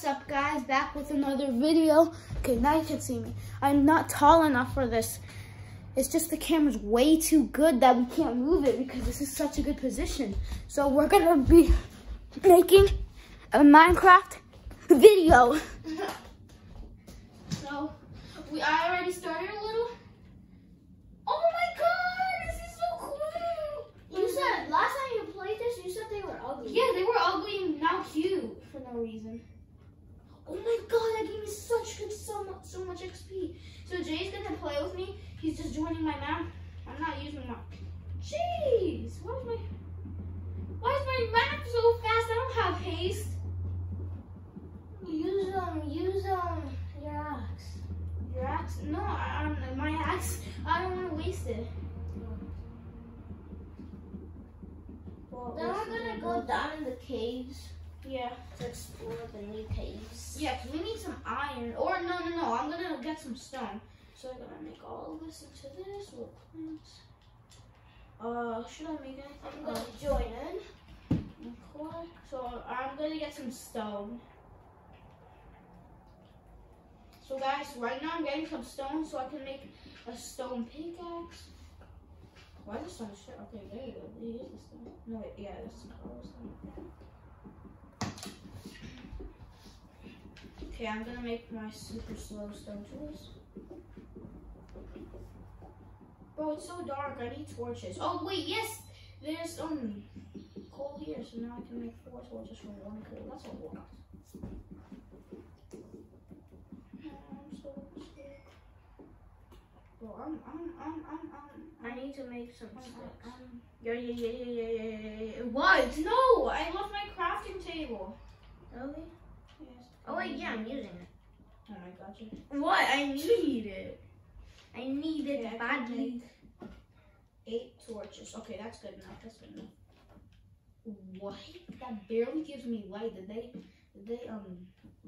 What's up guys, back with another video. Okay, now you can see me. I'm not tall enough for this. It's just the camera's way too good that we can't move it because this is such a good position. So we're gonna be making a Minecraft video. so, we I already started a little. Oh my god, this is so cool! You said last time you played this, you said they were ugly. Yeah, they were ugly and now cute for no reason. Oh my god, that gave me such good, so much, so much XP. So Jay's gonna play with me. He's just joining my map. I'm not using my. Jeez, why is my, why is my map so fast? I don't have haste. Use them, use them. your axe. Your axe? No, I, I, my axe. I don't want to waste it. Well, then we're gonna go down in the caves Yeah. to explore the new caves. Yeah, 'cause we need some iron. Or no, no, no. I'm gonna get some stone. So I'm gonna make all of this into this with plants. Uh, should I make anything? I'm Uh, gonna join in. Okay, So I'm gonna get some stone. So guys, right now I'm getting some stone so I can make a stone pickaxe. Why is this stone shit? Okay, there you go. There is the stone. No, wait, yeah, that's. Okay, I'm gonna make my super slow stone tools. Bro, it's so dark. I need torches. Oh, wait, yes. There's um coal here, so now I can make four torches from one coal. That's a lot. Well, I'm, I'm, I'm, I'm, I'm, I need to make some sticks. Yeah, yeah, yeah, yeah, yeah, yeah, yeah. What? No, I left my crafting table. Really? Oh wait, yeah, I'm using it. Oh my god, you. What? I need it. I need it badly. Eight torches. Okay, that's good enough. That's good enough. What? That barely gives me light. Did they? Did they um?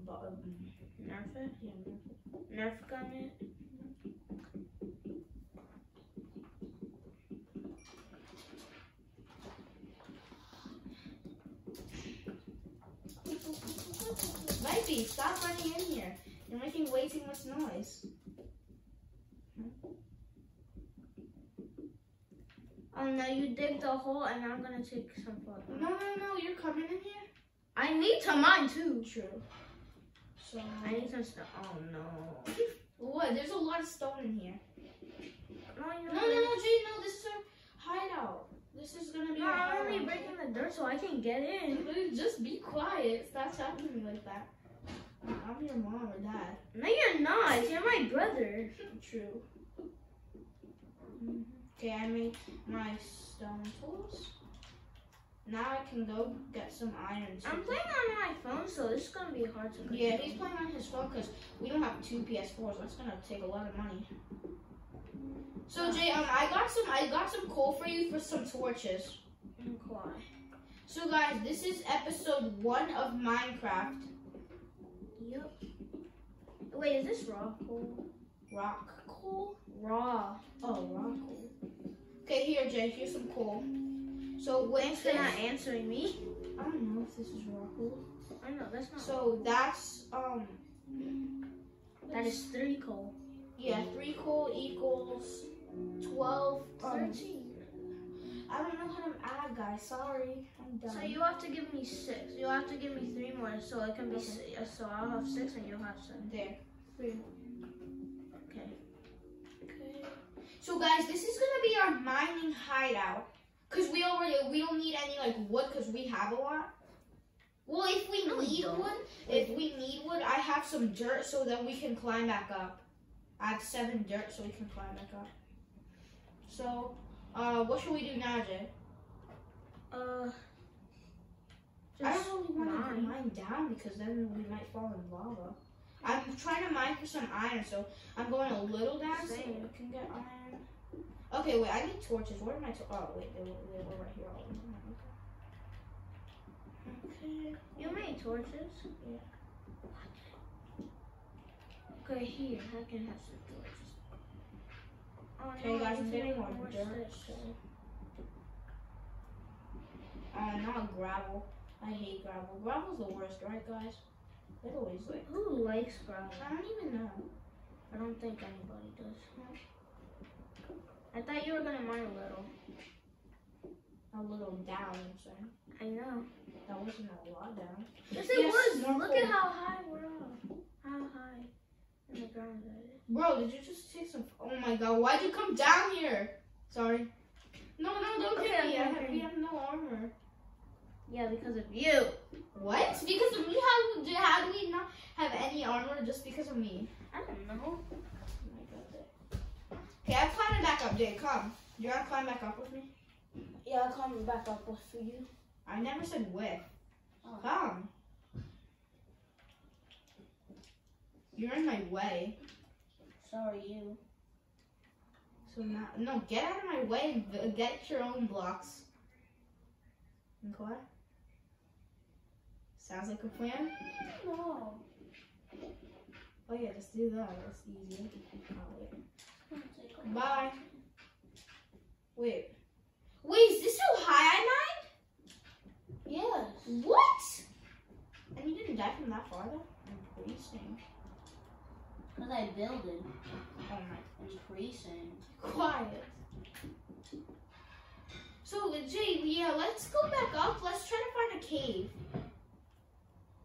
um Nerf it. yeah. nerf it? Nerf gun it. Stop running in here. You're making way too much noise. Oh no, you dig the hole and I'm gonna take some photos. No, no, no. You're coming in here. I need to mine too. True. So. I need some stuff. Oh no. What? There's a lot of stone in here. No, No, no, no, Jay. No, this is our hideout. This is gonna be No, I'm only breaking the dirt so I can get in. Just be quiet. Stop talking like that. I'm your mom or dad. No, you're not. You're my brother. True. Okay, I made my stone tools. Now I can go get some iron. I'm playing on my phone, so this is gonna be hard to. Yeah, he's playing on his phone because we don't have two PS4s. That's gonna take a lot of money. So Jay, um, I got some. I got some coal for you for some torches. Okay. So guys, this is episode one of Minecraft. Yep. Wait, is this raw coal? Rock coal. Raw. Oh, rock coal. Okay, here, Jay. Here's some coal. So with Thanks for not answering me. I don't know if this is raw coal. I know that's not. So that's um. that is three coal. Yeah, three coal equals twelve. Um, Thirteen. I don't know how to add, guys. Sorry, I'm done. So you have to give me six. You have to give me three more, so it can be. Okay. si- uh, So I'll have six, and you'll have seven. there. Three. Okay. Okay. So guys, this is gonna be our mining hideout. Cause we already we don't need any like wood because we have a lot. Well, if we No, need don't. wood, if we need wood, I have some dirt so that we can climb back up. I have seven dirt so we can climb back up. So, uh, what should we do now, Jay? Uh. I don't really want to mine. down because then we might fall in lava. I'm trying to mine for some iron, so I'm going a little down so Same. we can get iron. Okay, wait, I need torches. Where are my to- Oh, wait, they were, they were right here all the time. Okay. You made torches. Yeah. Okay, here I can have some torches. Oh, Okay, guys, I'm getting more dirt. Uh, not gravel. I hate gravel. Gravel's the worst, right, guys? Little is like. Who likes Brawl? I don't even know. I don't think anybody does. I thought you were gonna mine a little. A little down, I'm saying. I know. That wasn't a lot down. Yes, it was. Look at how high we're up. How high Oh ground. Bro, did you just take some? Oh my god, why'd you come down here? Sorry. No, no, don't Okay, hit me. I have, we have no armor. Yeah, because of you. What? Because of me? How do how do we not have any armor just because of me? I don't know. Oh my god. Okay, I'm climbing back up, Jay. Come. You wanna climb back up with me? Yeah, I'll come back up with you. I never said with. Oh. Come. You're in my way. So are you. So now, no, get out of my way and get your own blocks. Okay. Sounds like a plan. No. Oh yeah, just do that. That's easy. Oh, wait. Bye. Wait. Wait, is this so high I Yes. mined? What? And you didn't die from that far though? Increasing. Because I build it. Oh my. Increasing. Quiet. So Jay, yeah, let's go back up. Let's try to find a cave.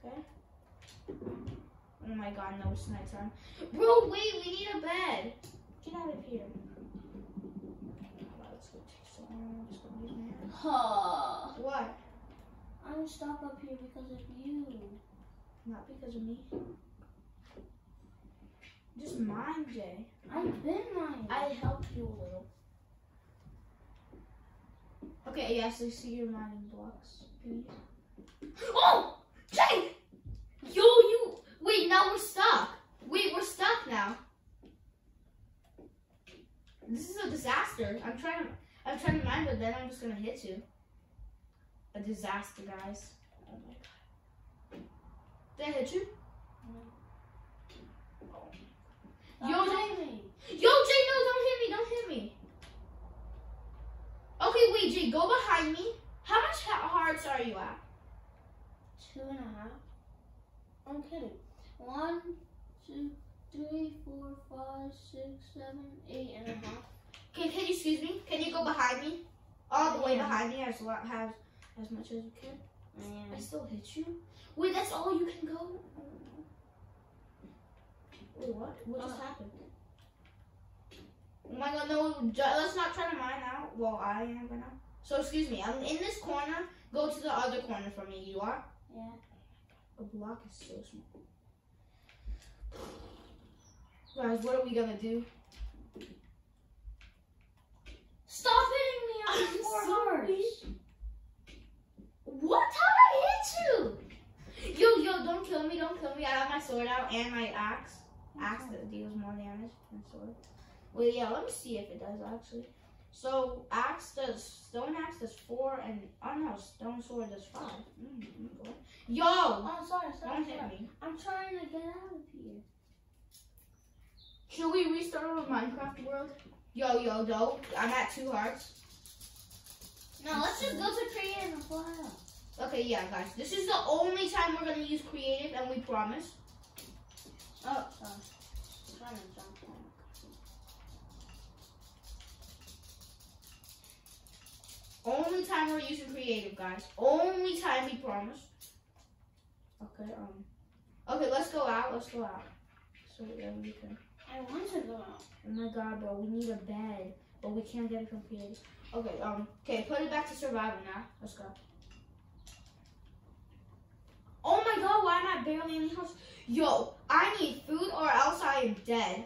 Okay. Oh my god, no, it's nighttime. Bro, wait, we need a bed. Get out of here. Wow, it's gonna take so long. I'm just gonna use my hand. Huh. What? I'm stuck up here because of you. Not because of me. Just mine, Jay. I've been mine. I helped you a little. Okay, yes, I see your mining blocks. Please. Oh! Jay! Yo, you! Wait, now we're stuck. Wait, we're stuck now. This is a disaster. I'm trying to, I'm trying to mine, but then I'm just gonna hit you. A disaster, guys. Oh my god. Did I hit you? Yo, Jay! Yo, Jay, no, don't hit me, don't hit me. Okay, wait, Jay, go behind me. How much ha- hearts are you at? Two and a half. I'm kidding. One, two, three, four, five, six, seven, eight and a half. Can, can you excuse me? Can you go behind me? All the way behind me as have as much as you can. I And still hit you. Wait, that's all you can go. Wait, what? What just Uh. happened? Oh my god, no! Let's not try to mine out. Well, I am gonna. So excuse me. I'm in this corner. Go to the other corner for me. You are. yeah. The block is so small. Guys, what are we gonna do? Stop hitting me on I'm four sorry. What? How did I hit you? Yo, yo, don't kill me, don't kill me. I have my sword out and my axe. Axe that deals more damage than sword. Well, yeah, let me see if it does actually. So, axe does, stone axe does four, and, oh no, stone sword does five. Mm, okay. Yo! Oh, sorry, sorry, Don't hit me. I'm trying to get out of here. Should we restart with Minecraft world? Yo, yo, yo, I'm at two hearts. No, let's just go to creative and fly out. Okay, yeah, guys, this is the only time we're gonna use creative, and we promise. Oh, sorry. Trying to jump. Only time we're using creative, guys. Only time we promise. Okay, um. Okay, let's go out. Let's go out. So yeah, we can. I want to go out. Oh my god, bro, we need a bed, but we can't get it from creative. Okay, um. Okay, put it back to survival now. Let's go. Oh my god, why am I barely in the house? Yo, I need food or else I am dead.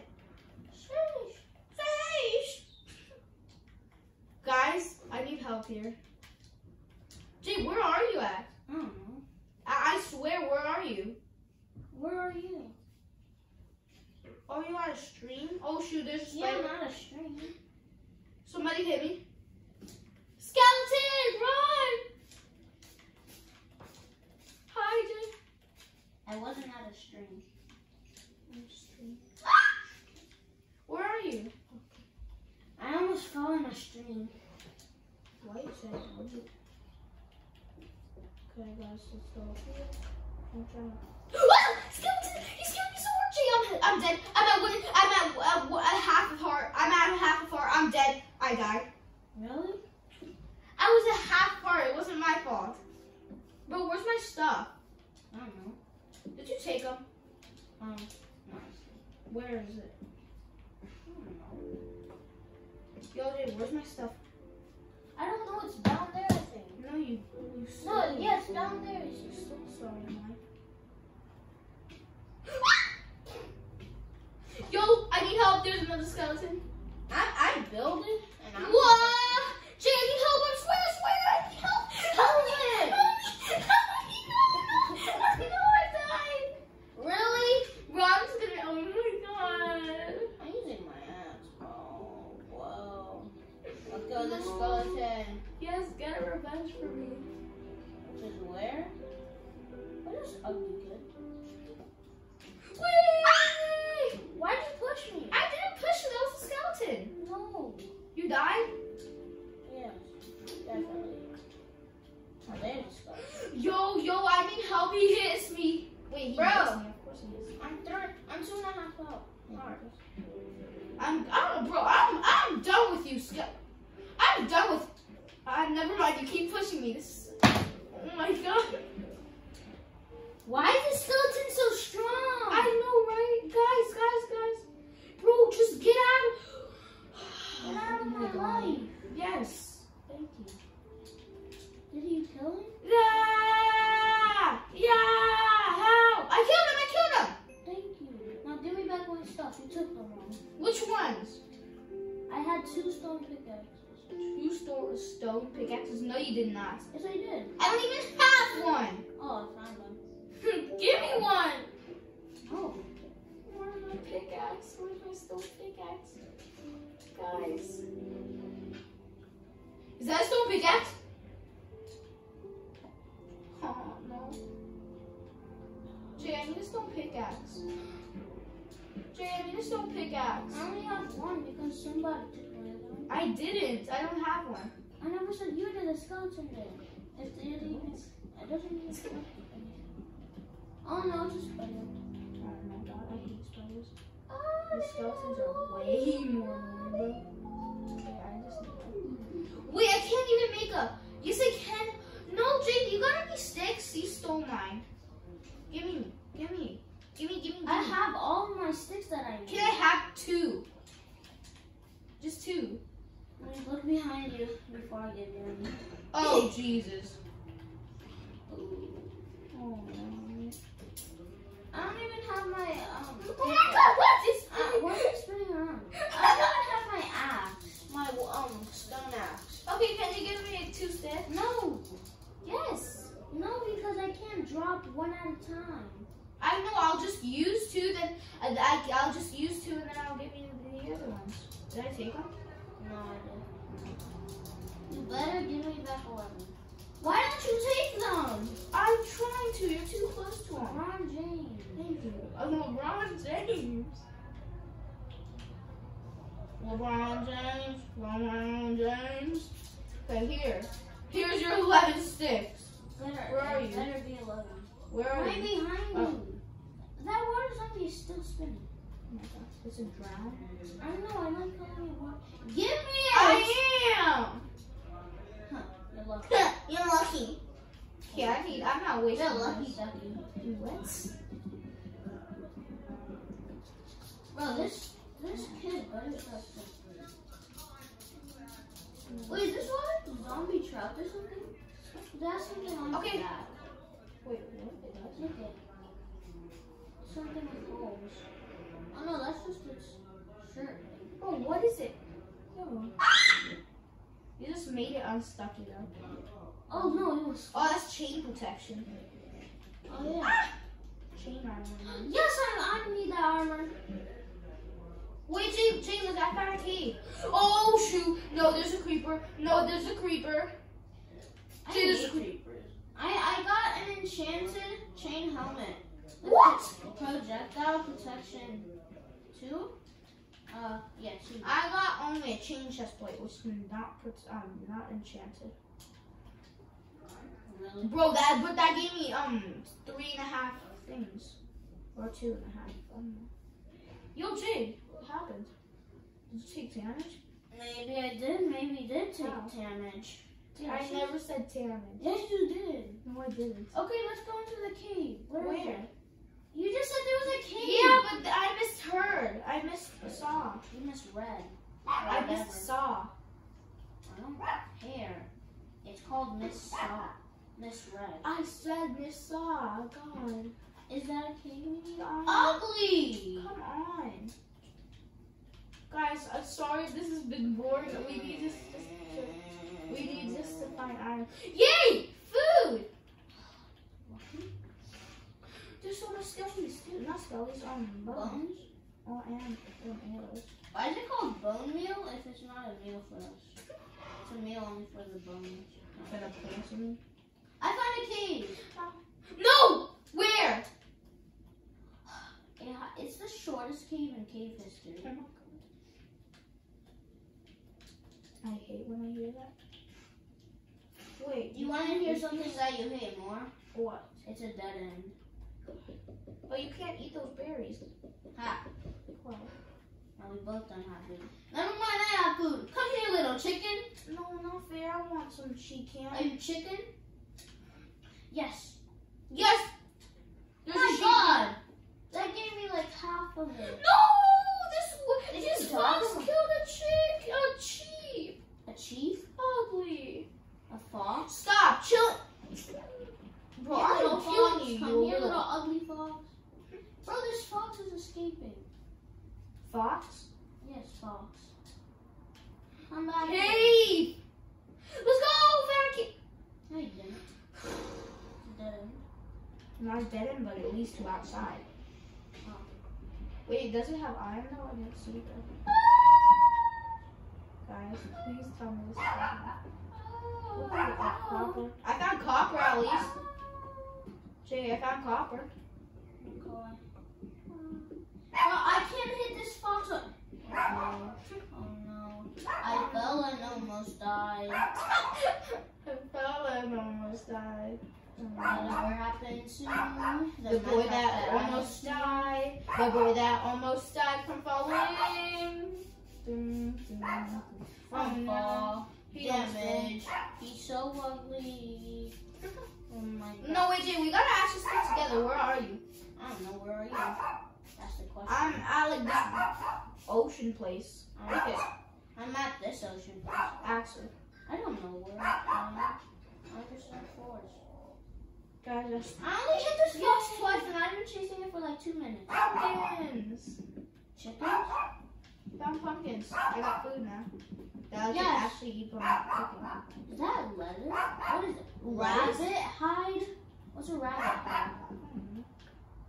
Sheesh. Sheesh. Guys, I need help here. Jay, where are you at? I don't know. I, I swear, where are you? Where are you? Oh, you on a stream? Oh shoot, there's a Yeah, spider. not a stream. Somebody hit me. Skeleton, run! Hi, Jay. I wasn't at a string. Where are you? I almost fell in a stream. Why you that? Okay, guys, let's go up here. I'm trying to. dead. I'm at one. I'm at uh, half of heart. I'm at a half of heart. I'm dead. I died. Really? I was a half heart. It wasn't my fault. But where's my stuff? I don't know. Did you take them? Um, Where is it? I don't know. Yo, dude, where's my stuff? I don't know. It's down there, I think. No, you. you No, stole yes, it. down there. It's You just stole sorry, mine. Yo, I need help. There's another skeleton. I, I build it and I'm What? Jay, I need help. You keep pushing me. This. Oh my god. Why is the skeleton so strong? I know, right? Guys, guys, guys. Bro, just get out. Get out of my life. Yes. Thank you. Did you kill him? Yeah! Yeah! Help! I killed him! I killed him! Thank you. Now give me back my stuff. You took them all. Which ones? I had two stone pickaxes. You stole stone pickaxes? No, you did not. Yes, I did. I don't even have one! Oh, I found them. Give me one! Oh. Where's my pickaxe? Where's my stone pickaxe? Guys. Is that a stone pickaxe? Oh, no. Jay, I need a stone pickaxe. Jay, I need a stone pickaxe. I only have one because somebody took one of them. I didn't. I don't have one. I never said you did a skeleton. It didn't even. It doesn't even. count. Oh no, it's a spider. Oh my god, I hate spiders. Oh, The skeletons are way more annoying. Okay, I just Wait, I can't even make a. Yes, I can. No, Jake, you got any sticks? You stole mine. Give me. Give me. Give me, give me, give me. I have all of my sticks that I need. Can I have two? Just two. Let me look behind you before I give you any. Oh, Jesus. Oh. I don't even have my um. Oh my god, what is Uh, why are you spinning around? I don't have my axe. My um stone axe. Okay, can you give me two sticks? No, Yes. no, because I can't drop one at a time. I know, I'll just use two, then uh, I, I'll just use two, and then I'll give you the other ones. Did I take them? No, I didn't. You better give me back eleven. Why don't you take them? I'm trying to. You're too close to them. LeBron James. Thank you. Oh, LeBron James. LeBron James. LeBron James. Okay, here. Here's your 11 sticks. Better, Where are you? Better be eleven. Where are Right you? behind Oh. you. That water zombie is still spinning. Oh my god. It's a drown. I don't know. I like calling you water. Give me it. I am. You're lucky. You're lucky. Yeah, I need. I'm not wasting. You're lucky. Ducky. What? Bro, this this kid better start. Wait, this one zombie trapped or something? That's something on Okay. that. Wait, what? It does? Look at something with holes. Oh no, that's just its shirt. Oh, what is it? Oh. You just made it unstuck, you know. Oh. oh no, it was. Oh, that's chain protection. Oh yeah. Ah! Chain armor. Yes, I, I need that armor. Wait, Jay, Jay, look, I found a cave. Oh, shoot. No, there's a creeper. No, there's a creeper. I Dude, hate creepers. I I got an enchanted chain helmet. What? Projectile protection two. Uh, yeah, two. I got only a chain chest plate, which is not um not enchanted. Really? Bro, that but that gave me um three and a half things, or two and a half. I don't know. Yo, Jade, what happened? Did you take damage? Maybe I did. Maybe you did take damage. I never said damage. Yes, you did. No, I didn't. Okay, let's go into the cave. Where? Where? You just said there was a cave. Yeah, misheard. I missed saw. You red I Whatever. missed saw. I don't care. It's called Miss Saw. Miss Red. I said miss saw. God. Is that a? God. Ugly. Come on. Guys, I'm sorry this has been boring. We need this to, we need this to find iron. Yay! Food! There's so much skellies too. Not skellies, um, bones. Bones? Oh, and arrows. Why is it called bone meal if it's not a meal for us? It's a meal only for the bones. For the person. I found a cave. No! Where? Ha- It's the shortest cave in cave history. I hate when I hear that. Wait. You want to hear something that you hate more? What? It's a dead end. But you can't eat those berries. Ha. Now we both don't have food. Never mind, I have food. Come here, little chicken. No, not fair. I want some chicken. Are you chicken? Yes. Yes! There's my. God. That gave me like half of it. No! This this fox killed a chick, a sheep. A chief? Ugly. A fox? Stop, chill. Bro, I'm little fox. you. Come you here, little ugly fox. Bro, this fox is escaping. fox. Yes, fox. Come back. here. Hey! Let's go, Fanny. No, you didn't. It's a dead end. Not dead end, but at least two outside. Oh. Wait, does it have iron though? I didn't see that. Guys, please tell me this. is iron. Look at copper. I found copper at least. Jay, I found copper. I can't hit this. Oh no. Oh no. I fell and almost died. I fell and almost died. Whatever happened to The boy that almost died. The boy that almost died from falling. Dun, dun, dun. from oh, fall He damage. He's so ugly. Oh my god. No, wait, Jay, we gotta actually stick together. Where are you? I don't know. Where are you? That's the question. I'm at like this ocean place. I'm, Okay, I'm at this ocean. place. actually. I don't know where I am. I'm just in the forest. Guys, I only hit this fox twice and I've been chasing it for like two minutes. pumpkins. Chickens? Found pumpkins. I got food now. That can Yes. actually eat from cooking. Is that leather? What is it? Rabbit? Hide? What's a rabbit hide? Mm-hmm.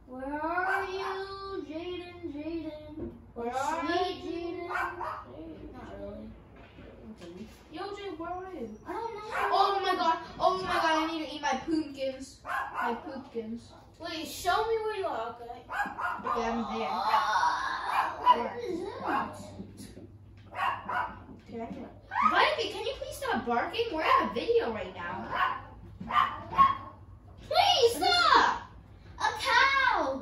Where are you, Jaden? Jaden? Where are Sweet you? Jaden? Not really. Okay. Yo, Jay, where are you? I don't know. Oh my god. Oh my god, I need to eat my pumpkins. My pumpkins. Wait, show me where you are, okay? Okay, I'm there. Ah, Where is it? Okay, I can. Vitamin, can you please stop barking? We're at a video right now. Please stop! A cow!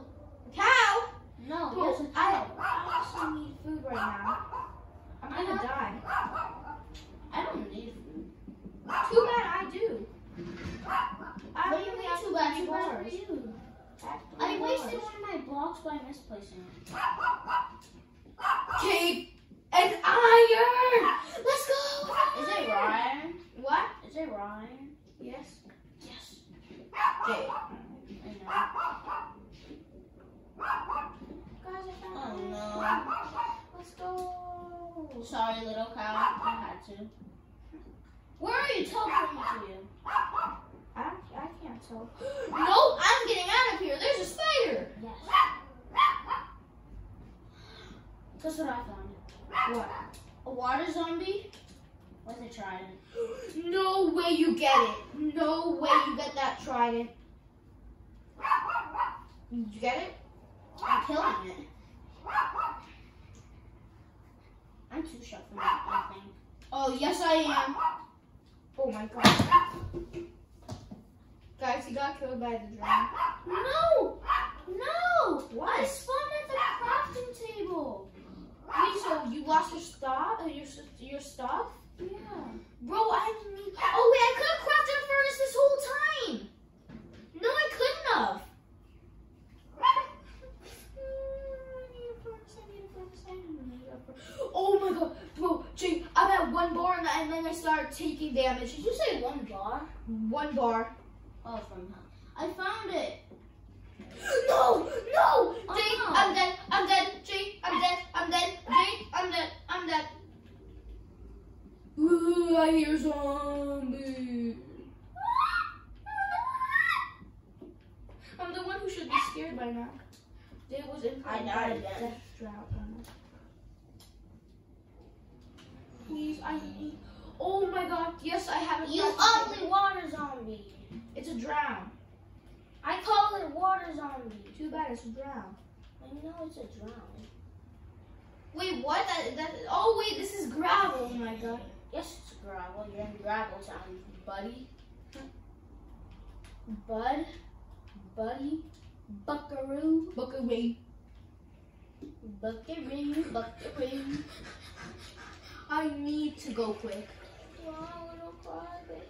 Cow! No, Bro, yes, a I cow. actually need food right now. I'm gonna die. I don't need food. Too bad I do. I What do you only mean have too bad? three Too bad for bars. you. Three I wasted bars. one of my misplacing it. Cape and iron! Let's go! Is it iron? What? Is it iron? Yes. Yes. Jay. I know. Guys, I found Oh no. Let's go. Sorry, little cow. I had to. Where are you? Teleporting to you. I, I can't tell. no, I'm getting out of here. There's a spider. Yes. Guess what I found? What? A water zombie with a trident. No way you get it. No way you get that trident. Did you get it? I'm killing it. I'm too sharp for that, I think. Oh, yes, I am. Oh my god. Guys, he got killed by the drone. No! No! I What? spawned Wait, so you lost your stuff? Uh, your your stuff? Yeah. Bro, I didn't need. Oh wait, I could have crafted a furnace this whole time. No, I couldn't have. Oh my god, bro, Jake, I'm at one bar and, then I started taking damage. Did you say one bar? One bar. Oh, from home. I found it. No, no, Jake, uh -huh. I'm dead, I'm dead. I hear zombies. I'm the one who should be scared by now. Jay was in I died again. death drought. on us. Please, I need. Oh my god! Yes, I have a You ugly water zombie. It's a drown. I call it water zombie. Too bad it's a drown. I know it's a drown. Wait, what? That, that, oh, wait, this is gravel. Oh my god. Yes, it's gravel. You're in gravel town, buddy. Bud, buddy, buckaroo, Buckaroo. buckaroo, buckaroo. I need to go quick. Wow, little crybaby.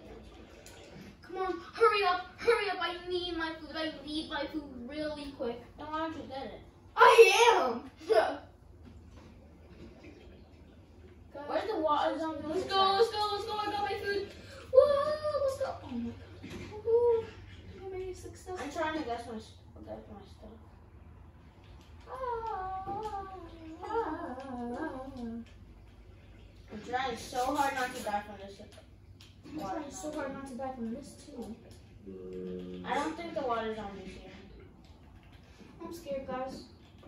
Come on, hurry up, hurry up. I need my food. I need my food really quick. Then why don't you get it? I am. Where's the water zombie? Let's go, let's go, let's go. I got my food. Whoa, let's go. Oh my god. Woo. How many success? I'm trying to guess my, guess my stuff. I'm trying so hard not to die from this. I'm trying so hard not to die from this too. I don't think the water zombie's here. I'm scared, guys.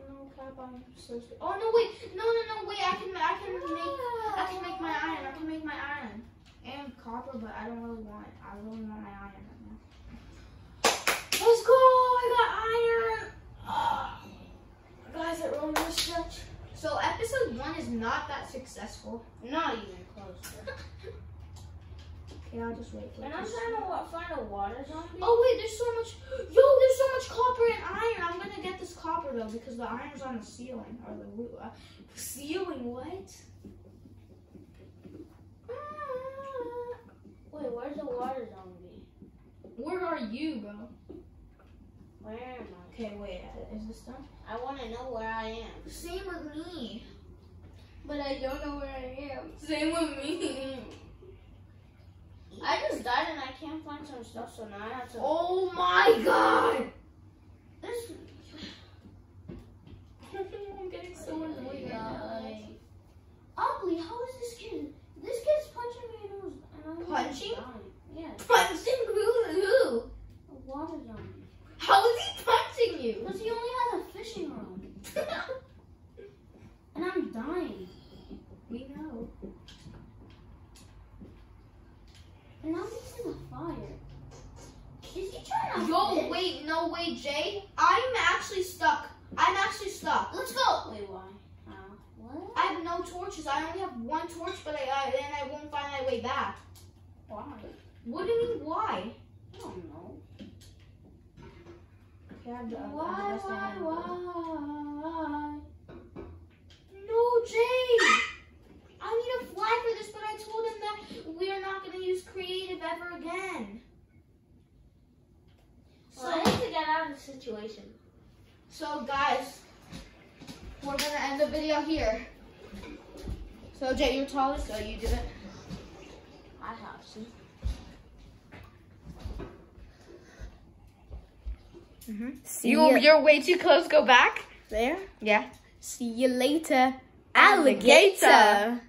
No cap, I'm so scared. Oh no, wait, no, no, no, wait. I can, I can make, I can make my iron. I can make my iron and copper, but I don't really want. I really want my iron right now. Let's go! I got iron. Guys, it really was stretch. So episode one is not that successful. Not even close. Okay, I'll just wait for And. I'm trying to wa- find a water zombie. Oh wait, there's so much. Yo, there's so much copper and iron. I'm gonna get this copper though because the iron's on the ceiling or the. Uh, ceiling? What? Ah. Wait, where's the water zombie? Where are you, bro? Where am I? Okay, wait. Is this done? I want to know where I am. Same with me. But I don't know where I am. Same with me. I just died and I can't find some stuff, so now I have to. Oh my god! This I'm getting so annoyed. guy. Ugly. How is this kid? This kid's punching me and I was. And I'm Punching? dying. Yes. Punching who? Who? A water zombie. How is he punching you? Because he only has a fishing rod. And I'm dying. we know. And now he's in the fire. Is he trying to. Yo, fish? Wait, no, way, Jay. I'm actually stuck. I'm actually stuck. Let's go. Wait, why? How? What? I have no torches. I only have one torch, but I, I then I won't find my way back. Why? What do you mean, why? I don't know. Okay, I'm done. Why, why, why? No, Jay. I need a fly for this, but I told him that we are not going to use creative ever again. So I need to get out of the situation. So, guys, we're gonna end the video here. So, Jay, you're tallest, so you do it. I have to. Mm-hmm. You, you're way too close. Go back. There. Yeah. See you later, Alligator.